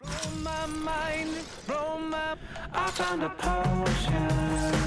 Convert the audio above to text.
Blow my mind, blow my. I found a potion